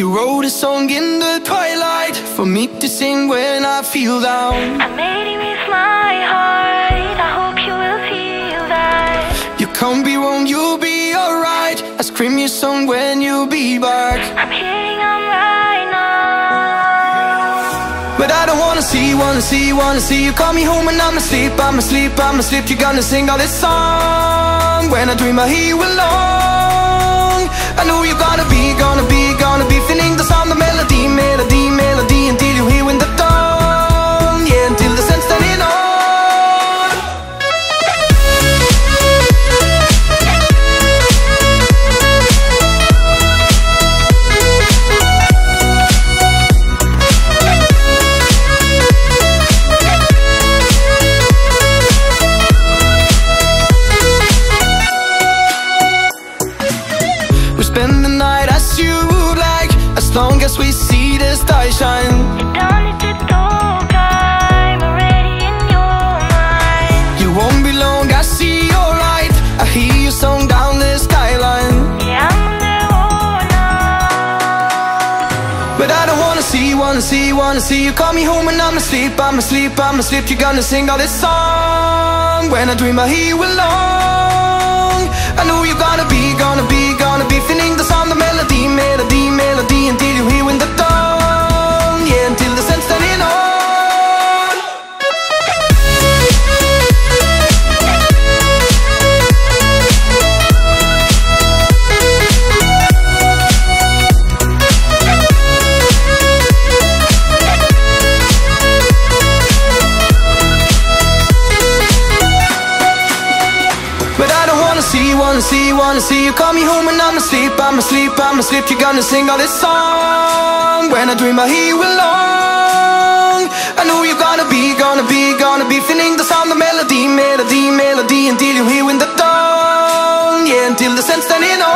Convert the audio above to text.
You wrote a song in the twilight For me to sing when I feel down I made it with my heart. I hope you will feel that. You can't be wrong, you'll be alright I scream your song when you be back I'm hitting on right now. But I don't wanna see, wanna see, wanna see you call me home when I'm asleep, I'm asleep, I'm asleep You're gonna sing all this song When I dream I hear you along I know you're gonna be, gonna be Long we see the stars shine Don't need to talk. I'm already in your mind. You won't be long, I see your light I hear your song down the skyline Yeah, I'm on the now. But I don't wanna see, wanna see, wanna see you call me home when I'm asleep, I'm asleep, I'm asleep You're gonna sing all this song When I dream I hear you along I know you're gonna be, gonna I wanna see, wanna see, wanna see you. Call me home when I'm asleep, I'm asleep, I'm asleep You're gonna sing all this song. When I dream I hear you along. I know you're gonna be, gonna be, gonna be Feeling the sound, the melody, melody, melody. Until you hear in the dawn. Yeah, until the sun's standing on.